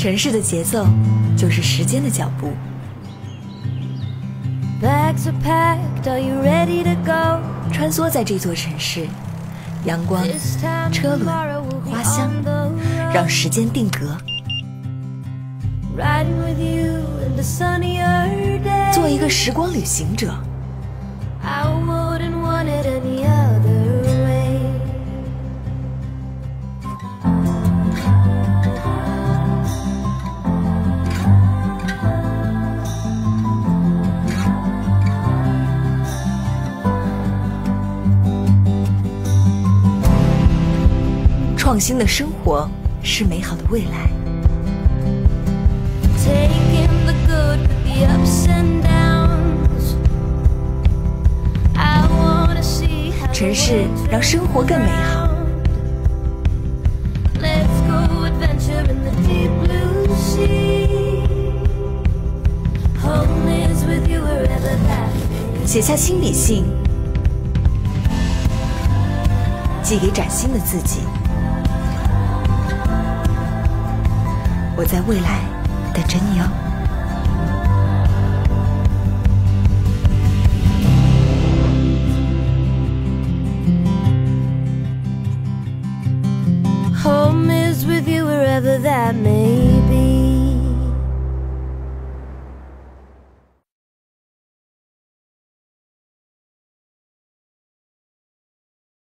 城市的节奏就是时间的脚步。穿梭在这座城市，阳光、车轮、花香，让时间定格。做一个时光旅行者。创新的生活是美好的未来。城市让生活更美好。写下亲笔信，寄给崭新的自己。我在未来等着你哦。Home is with you wherever that may